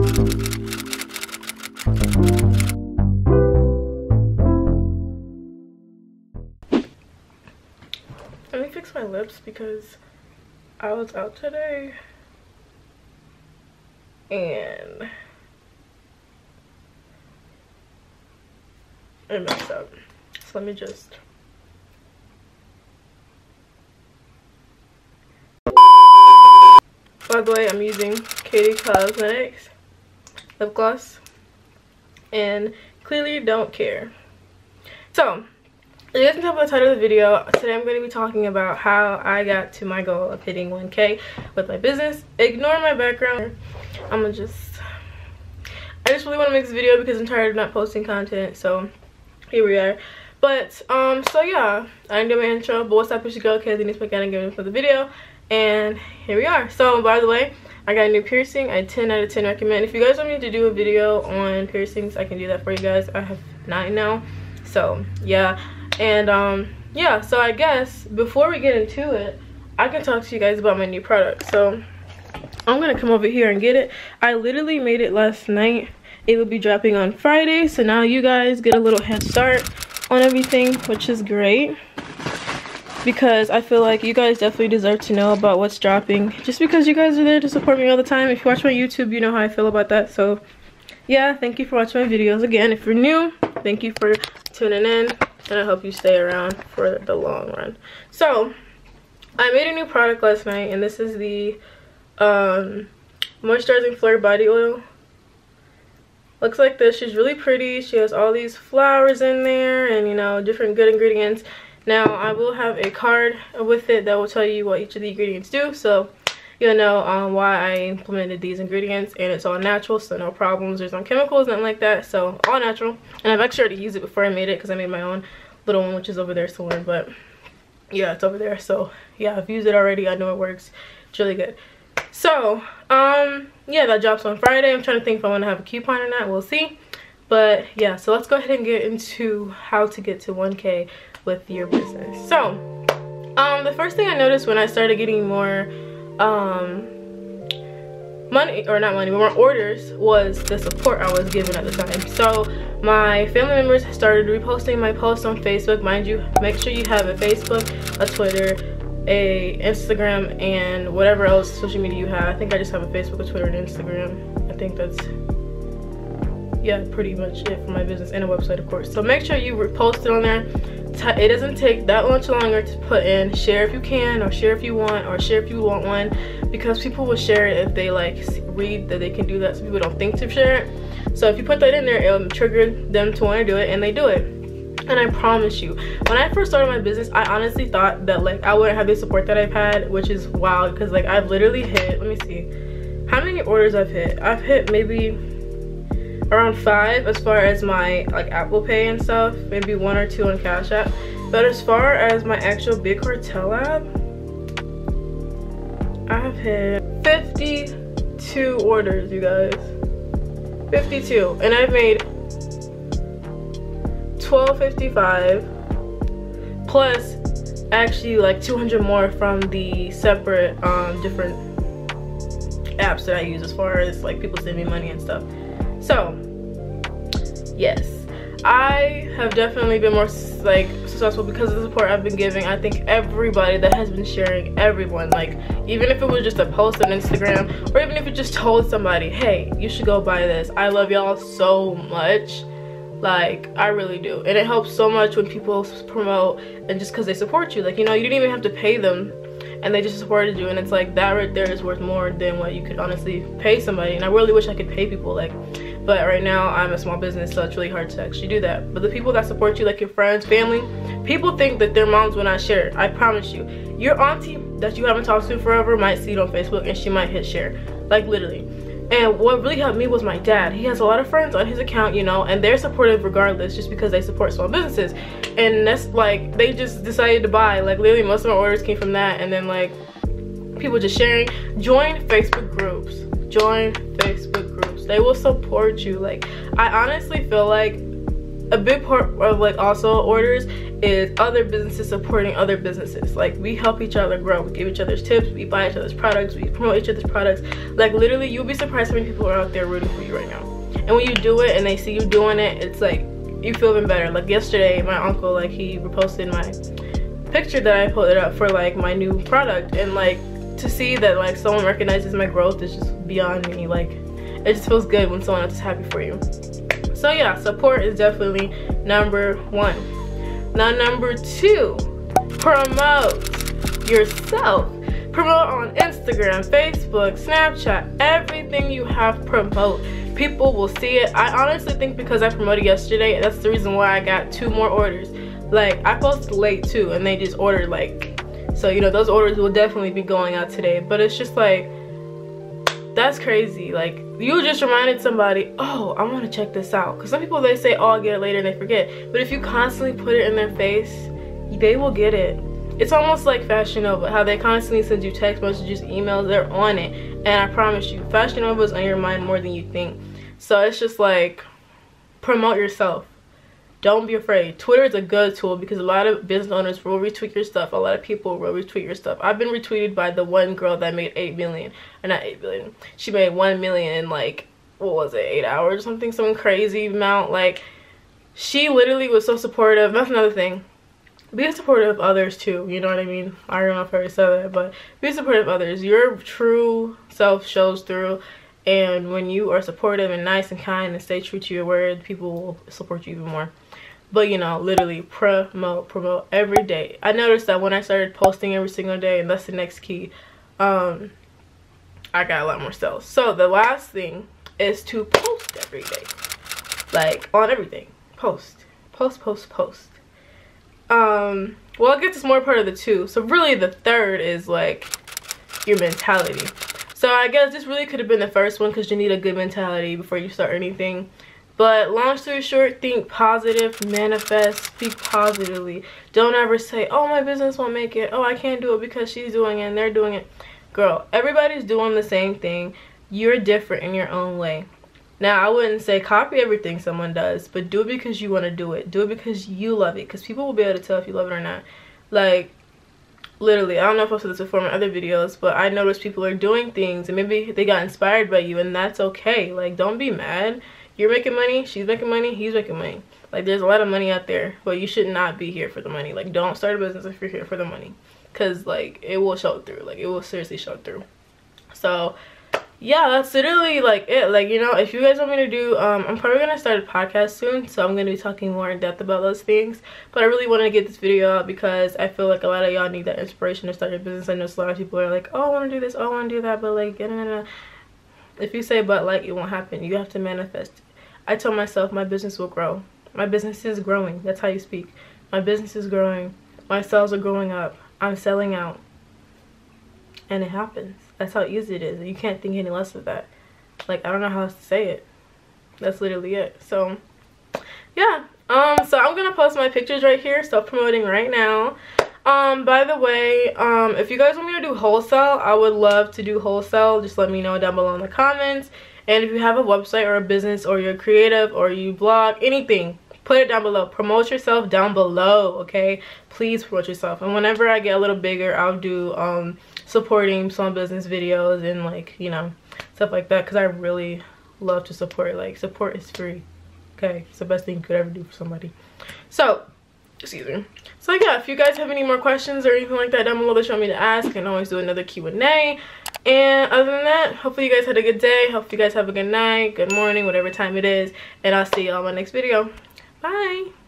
Let me fix my lips because I was out today and I messed up. So let me just By the way, I'm using Katy Cosmetics lip gloss and clearly don't care. So, you guys can tell by the title of the video, today I'm going to be talking about how I got to my goal of hitting 1k with my business. Ignore my background. I'm gonna just, I just really want to make this video because I'm tired of not posting content. So, here we are. But, um, so yeah, I didn't do my intro, but what's up, it's your girl, Kathleen, it's my getting for the video and here we are so by the way i got a new piercing. I 10 out of 10 recommend. If you guys want me to do a video on piercings i can do that for you guys. I have nine now so yeah. And um yeah so i guess before we get into it i can talk to you guys about my new product. So i'm gonna come over here and get it. I literally made it last night. It will be dropping on friday. So now you guys get a little head start on everything which is great because I feel like you guys definitely deserve to know about what's dropping just because you guys are there to support me all the time. If you watch my YouTube, you know how I feel about that. So yeah, thank you for watching my videos. Again, if you're new, thank you for tuning in and I hope you stay around for the long run. So I made a new product last night and this is the um, Moisturizing Flare Body Oil. Looks like this. She's really pretty. She has all these flowers in there and you know different good ingredients now, I will have a card with it that will tell you what each of the ingredients do. So you'll know um, why I implemented these ingredients and it's all natural so no problems. There's no chemicals nothing like that so all natural. And I've actually already used it before I made it because I made my own little one which is over there somewhere but yeah it's over there. So yeah I've used it already. I know it works. It's really good. So um yeah that drops on Friday. I'm trying to think if I want to have a coupon or not. We'll see. But yeah so let's go ahead and get into how to get to 1k with your business. So um the first thing i noticed when i started getting more um money or not money more orders was the support i was given at the time. So my family members started reposting my posts on facebook. Mind you make sure you have a facebook a twitter a instagram and whatever else social media you have. I think i just have a facebook a twitter and instagram. I think that's yeah pretty much it for my business and a website of course. So make sure you repost it on there it doesn't take that much longer to put in. Share if you can or share if you want or share if you want one. Because people will share it if they like read that they can do that. So people don't think to share it. So if you put that in there it'll trigger them to want to do it and they do it. And I promise you, when I first started my business, I honestly thought that like I wouldn't have the support that I've had, which is wild because like I've literally hit, let me see, how many orders I've hit. I've hit maybe around five as far as my like Apple Pay and stuff, maybe one or two on Cash App. But as far as my actual Big Cartel app, I have hit 52 orders, you guys. 52, and I've made 1255 plus actually like 200 more from the separate um different apps that I use as far as like people send me money and stuff so yes. I have definitely been more like successful because of the support i've been giving. I think everybody that has been sharing everyone like even if it was just a post on instagram or even if you just told somebody hey you should go buy this. I love y'all so much. Like i really do. And it helps so much when people promote and just because they support you. Like you know you didn't even have to pay them and they just supported you. And it's like that right there is worth more than what you could honestly pay somebody. And i really wish i could pay people like but right now i'm a small business so it's really hard to actually do that. But the people that support you like your friends family people think that their moms will not share. I promise you. Your auntie that you haven't talked to forever might see it on facebook and she might hit share. Like literally. And what really helped me was my dad. He has a lot of friends on his account you know and they're supportive regardless just because they support small businesses. And that's like they just decided to buy. Like literally most of my orders came from that. And then like people just sharing. Join facebook groups. Join facebook they will support you. Like i honestly feel like a big part of like also orders is other businesses supporting other businesses. Like we help each other grow. We give each other's tips. We buy each other's products. We promote each other's products. Like literally you'll be surprised how many people are out there rooting for you right now. And when you do it and they see you doing it it's like you feel even better. Like yesterday my uncle like he reposted my picture that i it up for like my new product. And like to see that like someone recognizes my growth is just beyond me. Like it just feels good when someone else is happy for you. So yeah support is definitely number one. Now number two promote yourself. Promote on instagram facebook snapchat everything you have promote. People will see it. I honestly think because i promoted yesterday that's the reason why i got two more orders. Like i posted late too and they just ordered like so you know those orders will definitely be going out today. But it's just like that's crazy. Like you just reminded somebody oh i want to check this out. Because some people they say oh i'll get it later and they forget. But if you constantly put it in their face they will get it. It's almost like fashion nova how they constantly send you text messages emails they're on it. And i promise you fashion nova is on your mind more than you think. So it's just like promote yourself don't be afraid. Twitter is a good tool because a lot of business owners will retweet your stuff. A lot of people will retweet your stuff. I've been retweeted by the one girl that made 8 million. Or not 8 billion she made 1 million in like what was it 8 hours or something? Some crazy amount. Like she literally was so supportive. That's another thing. Be supportive of others too. You know what i mean? I don't know if i already said that but be supportive of others. Your true self shows through and when you are supportive and nice and kind and stay true to your word people will support you even more. But you know literally promote promote every day. I noticed that when i started posting every single day and that's the next key um i got a lot more sales. So the last thing is to post every day. Like on everything. Post. Post post post. Um well i guess it's more part of the two. So really the third is like your mentality so i guess this really could have been the first one because you need a good mentality before you start anything but long story short, think positive, manifest, speak positively. Don't ever say, oh, my business won't make it. Oh, I can't do it because she's doing it and they're doing it. Girl, everybody's doing the same thing. You're different in your own way. Now, I wouldn't say copy everything someone does, but do it because you want to do it. Do it because you love it. Because people will be able to tell if you love it or not. Like, literally, I don't know if I've said this before in my other videos, but I noticed people are doing things and maybe they got inspired by you and that's okay. Like, don't be mad you're making money, she's making money, he's making money. Like there's a lot of money out there, but you should not be here for the money. Like don't start a business if you're here for the money. Cause like it will show through. Like it will seriously show through. So yeah, that's literally like it. Like, you know, if you guys want me to do, um, I'm probably gonna start a podcast soon, so I'm gonna be talking more in depth about those things. But I really wanted to get this video out because I feel like a lot of y'all need that inspiration to start your business. I know a lot of people are like, oh, I wanna do this, oh, I wanna do that, but like, nah, nah, nah. if you say but like, it won't happen. You have to manifest I told myself my business will grow. My business is growing. That's how you speak. My business is growing. My sales are growing up. I'm selling out. And it happens. That's how easy it is. You can't think any less of that. Like, I don't know how else to say it. That's literally it. So, yeah. Um, so I'm going to post my pictures right here. Stop promoting right now. Um, by the way, um, if you guys want me to do wholesale, I would love to do wholesale. Just let me know down below in the comments. And if you have a website or a business or you're creative or you blog, anything, put it down below. Promote yourself down below, okay? Please promote yourself. And whenever I get a little bigger, I'll do um, supporting small business videos and like, you know, stuff like that because I really love to support. Like, support is free, okay? It's the best thing you could ever do for somebody. So, excuse me so yeah if you guys have any more questions or anything like that down below that you want me to ask I can always do another q&a and other than that hopefully you guys had a good day hope you guys have a good night good morning whatever time it is and i'll see you on my next video bye